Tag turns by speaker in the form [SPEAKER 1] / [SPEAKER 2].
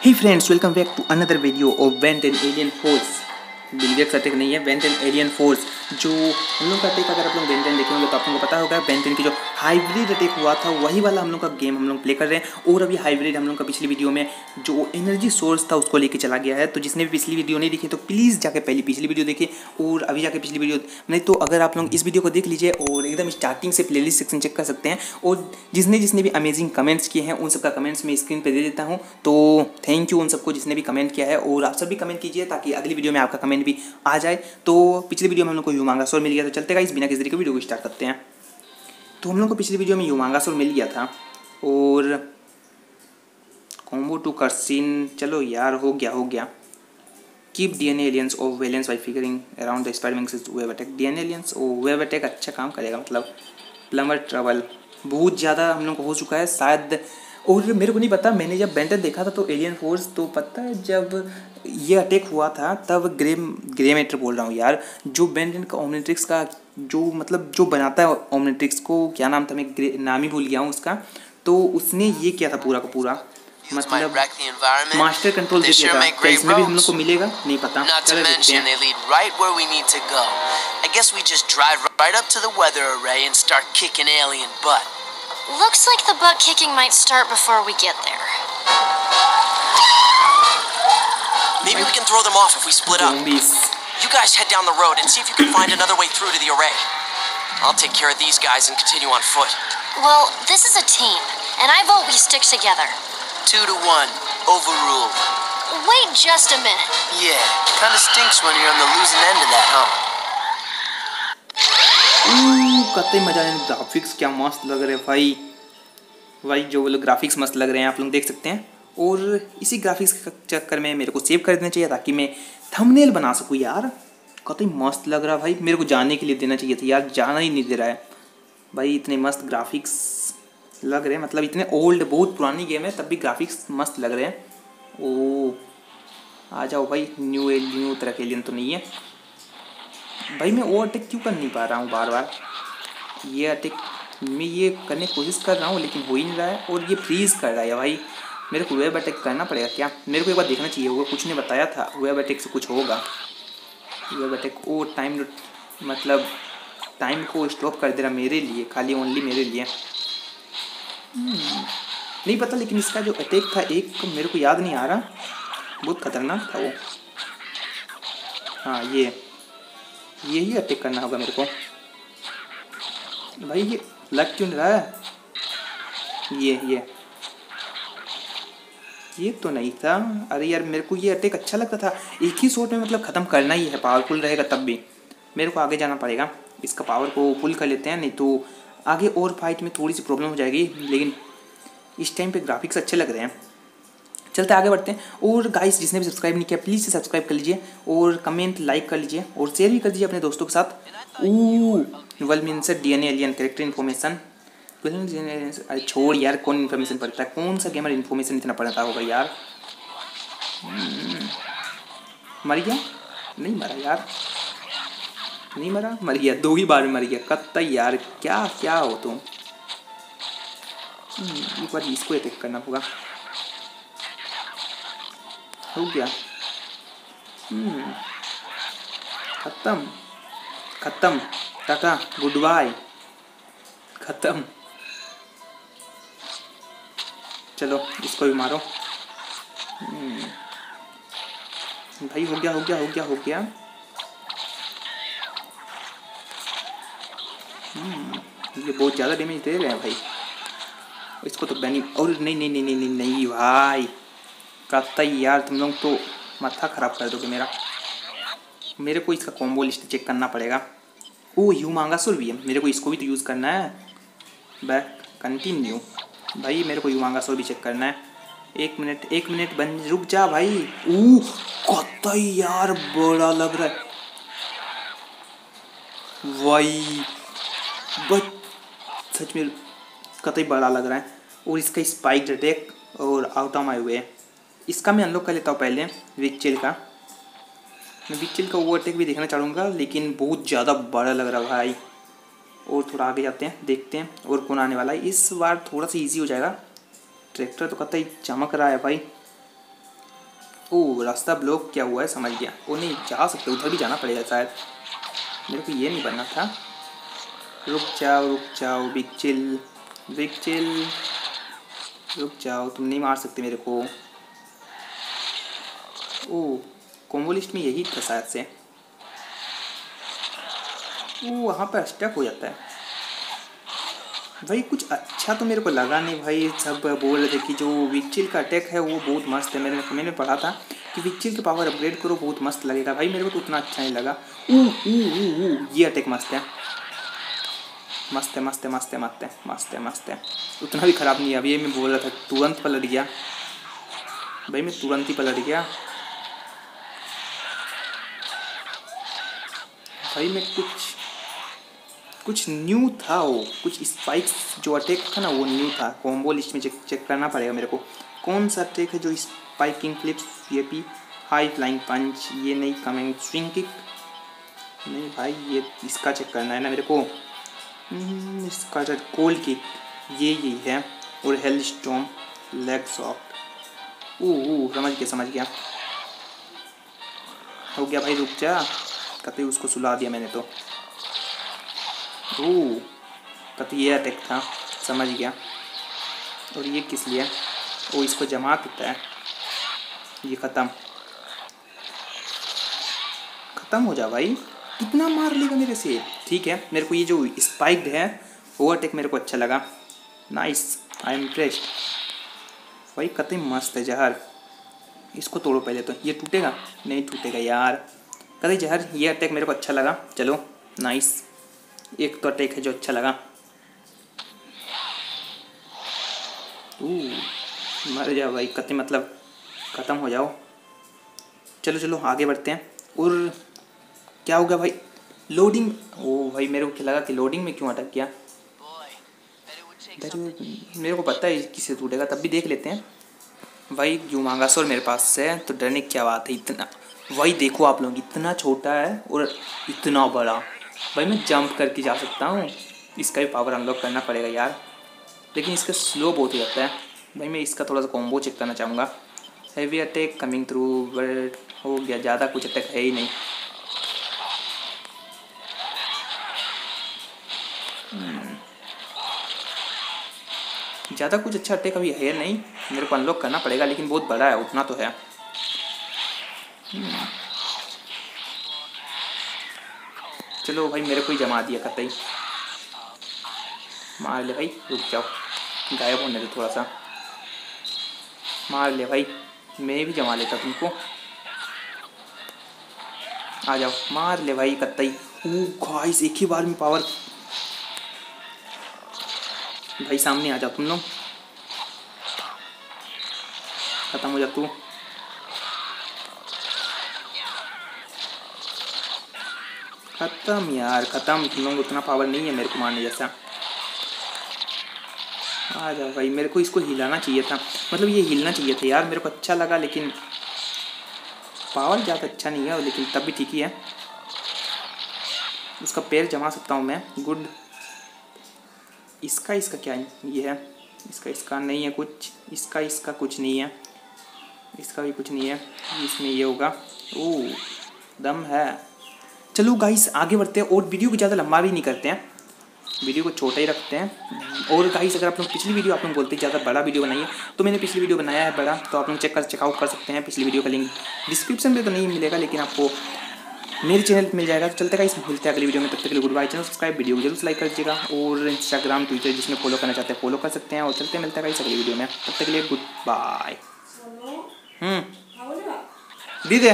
[SPEAKER 1] Hey friends, welcome back to another video of Vent and Alien Force. Bill Gates attack नहीं है वेंटेन alien force जो हम लोग का टेक अगर आप लोग वेंटेन देखे तो आप लोगों को पता होगा वेंटेन की जो हाइब्रिड अटैक हुआ था, वही वाला हम लोग का गेम हम लोग प्ले कर रहे हैं। और अभी हाइब्रिड हम लोग का पिछली वीडियो में जो एनर्जी सोर्स था, उसको लेके चला गया है। तो जिसने भी पिछली वीडियो नहीं देखी तो प्लीज़ जाकर पहले पिछली वीडियो देखिए और अभी जाके पिछली वीडियो नहीं तो अगर आप लोग इस वीडियो को देख लीजिए और एकदम स्टार्टिंग से प्ले सेक्शन चेक कर सकते हैं। और जिसने जिसने भी अमेजिंग कमेंट्स किए हैं, उन सबका कमेंट्स मैं स्क्रीन पर दे देता हूँ। तो थैंक यू उन सबको जिसने भी कमेंट किया है। और आप सभी कमेंट कीजिए ताकि अगली वीडियो में आपका कमेंट भी आ जाए तो पिछली वीडियो में हम लोग को ह्यूमांगासोर मिल गया तो चलते इस बिना किसी तरीके वीडियो को स्टार्ट करते हैं। तो हम लोग को पिछली वीडियो में ह्यूमांगासोर मिल गया था, और कॉम्बो टू करसिन चलो यार, हो गया हो गया। कीप डी एन एलियंस और villains by figuring around the स्पाइडमिंग web attack D N aliens और वेब अटैक अच्छा काम करेगा मतलब प्लमर ट्रबल बहुत ज़्यादा हम लोग को हो चुका है, शायद और मेरे को नहीं पता मैंने जब बेंटन देखा था तो एलियन फोर्स तो पता है जब ये अटैक हुआ था तब ग्रेम ग्रेमेटर बोल रहा हूँ यार जो बेंटन का ओमनेट्रिक्स का जो मतलब जो बनाता है ओमनेट्रिक्स को क्या नाम था मैं नाम ही भूल गया हूँ उसका तो उसने ये किया था पूरा का पूरा। मतलब मास्टर कंट्रोल दे दिया था क्या इसमें भी हम लोग को मिलेगा? नहीं पता। चलो देखते हैं।
[SPEAKER 2] I guess we just drive right up to the weather array and start kicking alien butt.
[SPEAKER 3] Looks like the butt kicking might start before we get there.
[SPEAKER 2] Maybe we can throw them off if we split up.
[SPEAKER 1] Zombies.
[SPEAKER 2] You guys head down the road and see if you can find another way through to the array. I'll take care of these guys and continue on foot.
[SPEAKER 3] Well, this is a team, and I vote we stick together.
[SPEAKER 2] Two to one. Overruled.
[SPEAKER 3] Wait just a minute.
[SPEAKER 2] Yeah, kinda stinks when you're on the losing end of that, huh?
[SPEAKER 1] कतई मज़ा है। Graphics क्या मस्त लग रहे हैं भाई। भाई, जो बोलो ग्राफिक्स मस्त लग रहे हैं, आप लोग देख सकते हैं। और इसी ग्राफिक्स के चक्कर में मेरे को सेव कर देना चाहिए ताकि मैं थंबनेल बना सकूँ यार। कतई मस्त लग रहा भाई। मेरे को जाने के लिए देना चाहिए था यार, जाना ही नहीं दे रहा है। भाई, इतने मस्त ग्राफिक्स लग रहे हैं। मतलब इतने ओल्ड बहुत पुरानी गेम है, तब भी ग्राफिक्स मस्त लग रहे हैं। ओ, आ जाओ भाई। न्यू एलियन न्यू तरह के एलियन तो नहीं है। भाई, मैं ओवरटेक क्यों कर नहीं पा रहा हूँ बार बार? ये अटैक मैं ये करने की कोशिश कर रहा हूँ, लेकिन हो ही नहीं रहा है, और ये फ्रीज कर रहा है भाई। मेरे को वेब अटैक करना पड़ेगा क्या? मेरे को एक बार देखना चाहिए होगा, कुछ ने बताया था वेब अटैक से कुछ होगा। वेब अटैक ओ टाइम मतलब टाइम को स्टॉप कर दे रहा मेरे लिए, खाली ओनली मेरे लिए। नहीं पता, लेकिन इसका जो अटैक था, एक मेरे को याद नहीं आ रहा। बहुत खतरनाक था वो। हाँ ये यही अटैक करना होगा मेरे को। भाई, ये लग क्यों नहीं रहा? है ये ये। ये तो नहीं था। अरे यार, मेरे को ये अटैक अच्छा लगता था। एक ही शॉट में मतलब ख़त्म करना ही है। पावरफुल रहेगा तब भी। मेरे को आगे जाना पड़ेगा। इसका पावर को फुल कर लेते हैं, नहीं तो आगे और फाइट में थोड़ी सी प्रॉब्लम हो जाएगी। लेकिन इस टाइम पे ग्राफिक्स अच्छे लग रहे हैं। चलते आगे बढ़ते हैं। और गाइस जिसने भी सब्सक्राइब नहीं किया प्लीज़ से सब्सक्राइब कर लीजिए और कमेंट लाइक कर लीजिए और शेयर भी कर दीजिए अपने दोस्तों के साथ। Well mean D N alien character information छोड़ यार, कौन इन्फॉर्मेशन पढ़ता है? कौन सा गेमर इन्फॉर्मेशन इतना पढ़ता होगा यार? मर गया? नहीं मरा यार। नहीं मरा? मर गया, दो ही बार में मर गया। कत्ता यार, क्या क्या हो तुम? एक बार इसको अटैक करना होगा। हो गया। खत्म। खत्म। Tata, good bye. खत्म। चलो, इसको भी मारो। भाई, हो गया हो गया हो गया हो गया। ये बहुत ज़्यादा डैमेज दे रहे हैं भाई। इसको तो बैनी और नहीं नहीं नहीं नहीं नहीं, भाई। कहता यार, तुम लोग तो माथा ख़राब कर दोगे मेरा। मेरे को इसका कॉम्बो लिस्ट चेक करना पड़ेगा। ओ यू मांगा सुर भी है मेरे को इसको भी तो यूज़ करना है। बैक कंटिन्यू भाई, मेरे को यू मांगा सुर भी चेक करना है। एक मिनट एक मिनट बन, रुक जा भाई। ओ कहता यार, बड़ा लग रहा है। भाई बट, सच में कतई बड़ा लग रहा है। और इसका स्पाइक अटैक और आउट ऑफ़ माई वे इसका मैं अनलॉक कर लेता हूँ पहले विकचिल का। मैं विकचिल का वो अटैक भी देखना चाहूँगा, लेकिन बहुत ज़्यादा बड़ा लग रहा है भाई। और थोड़ा आगे जाते हैं, देखते हैं, और कौन आने वाला है। इस बार थोड़ा सा ईजी हो जाएगा। ट्रैक्टर तो कतई चमक रहा है भाई। ओ, रास्ता ब्लॉक क्या हुआ है? समझ गया। वो नहीं, जा सकते, उधर भी जाना पड़ेगा शायद। मेरे को ये नहीं बनना था। रुक जाओ रुक जाओ बिग चिल बिग चिल रुक जाओ, तुम नहीं मार सकते मेरे को। ओ कॉम्बो लिस्ट में यही था शायद से। ओ, वहाँ पर स्टक हो जाता है। भाई, कुछ अच्छा तो मेरे को लगा नहीं भाई, सब बोल रहे थे कि जो विक्चिल का अटैक है, वो बहुत मस्त है। मैंने मैंने पढ़ा था कि विक्चिल के पावर अपग्रेड करो, बहुत मस्त लगेगा। भाई, मेरे को तो उतना अच्छा नहीं लगा। ऊ ऊ ऊ ये अटैक मस्त है। मस्त है मस्त है मस्त है मस्त है मस्त है मस्त है। उतना भी ख़राब नहीं है। अभी ये मैं बोल रहा था, तुरंत पलट गया। भाई, मैं तुरंत ही पलट गया। भाई मैं कुछ कुछ न्यू था वो कुछ स्पाइक्स जो अटैक था ना वो न्यू था। कॉम्बो लिस्ट में चेक चेक करना पड़ेगा मेरे को। कौन सा अटैक है जो स्पाइकिंग फ्लिप्स ये भी हाई फ्लाइंग पंच ये नहीं कमिंग स्विंग किक नहीं भाई ये इसका चेक करना है ना मेरे को। हम्म, इसका जो कोल किक ये यही है। और हेल स्टॉम लेग सॉफ्ट ओ समझ गया समझ गया। हो गया भाई रुक जा। कतई उसको सुला दिया मैंने तो। ओह, कतई ये अटैक था, समझ गया। और ये किस लिए? ओ इसको जमा करता है? ये ख़त्म। ख़त्म हो जा भाई। कितना मार लेगा मेरे से? ठीक है, मेरे को ये जो स्पाइक्ड है, वो अटैक मेरे को अच्छा लगा। नाइस आई एम इम्प्रेस्ड भाई, कतई मस्त है, जहर। इसको तोड़ो पहले तो। ये टूटेगा? नहीं टूटेगा यार। कतई जहर ये अटैक मेरे को अच्छा लगा। चलो नाइस एक तो अटैक है जो अच्छा लगा। मर जाओ भाई कतई मतलब ख़त्म हो जाओ। चलो चलो आगे बढ़ते हैं। और क्या होगा भाई? लोडिंग ओ भाई मेरे को क्या लगा कि लोडिंग में क्यों अटक गया मेरे को पता है किसे टूटेगा तब भी देख लेते हैं। भाई, जो मांगासोर मेरे पास है तो डरने क्या बात है, इतना। वही देखो आप लोग, इतना छोटा है और इतना बड़ा। भाई, मैं जंप करके जा सकता हूँ। इसका भी पावर अनलॉक करना पड़ेगा यार। लेकिन इसका स्लो बहुत ही जाता है। भाई, मैं इसका थोड़ा सा कॉम्बो चेक करना चाहूँगा। Heavy attack coming through but हो गया, ज़्यादा कुछ अटैक है ही नहीं। ज़्यादा कुछ अच्छा अटैक अभी है नहीं, मेरे को अनलॉक करना पड़ेगा, लेकिन बहुत बड़ा है, उतना तो है। चलो भाई, मेरे को ही जमा दिया कतई मार ले भाई, रुक जाओ। गायब होने दे थोड़ा सा। मार ले भाई, मैं भी जमा लेता तुमको। आ जाओ, मार ले भाई कतई ओ गाइस एक ही बार में पावर भाई सामने आ जाओ तुम लोग। खत्म हो जा तू। खत्म यार, खत्म। तुम लोग उतना पावर नहीं है मेरे को मारने जैसा। आ जाओ भाई, मेरे को इसको हिलाना चाहिए था। मतलब ये हिलना चाहिए था यार, मेरे को अच्छा लगा, लेकिन पावर ज़्यादा अच्छा नहीं है, लेकिन तब भी ठीक ही है। उसका पैर जमा सकता हूँ मैं। गुड। इसका इसका क्या ये है? इसका इसका नहीं है कुछ। इसका इसका कुछ नहीं है। इसका भी कुछ नहीं है। इसमें ये होगा। ओ दम है। चलो गाइस आगे बढ़ते हैं और वीडियो को ज़्यादा लंबा भी नहीं करते हैं। वीडियो को छोटा ही रखते हैं। और गाइस अगर आप लोग पिछली वीडियो आप लोग बोलते हैं ज़्यादा बड़ा वीडियो बनाइए तो मैंने पिछली वीडियो बनाया है बड़ा तो आप लोग चेक कर चेकआउट कर सकते हैं पिछली वीडियो का लिंक डिस्क्रिप्शन में तो नहीं मिलेगा, लेकिन आपको मेरे चैनल पर मिल जाएगा। तो चलते गाइस मिलते हैं अगली वीडियो में। तब तक के लिए good bye channel subscribe video को ज़रूर लाइक कर दीजिएगा और इंस्टाग्राम ट्विटर जिसमें फॉलो करना चाहते हैं फॉलो कर सकते हैं। और चलते मिलते हैं इस अगली वीडियो में। तब तक के लिए गुड बाय हम्म। दीदी।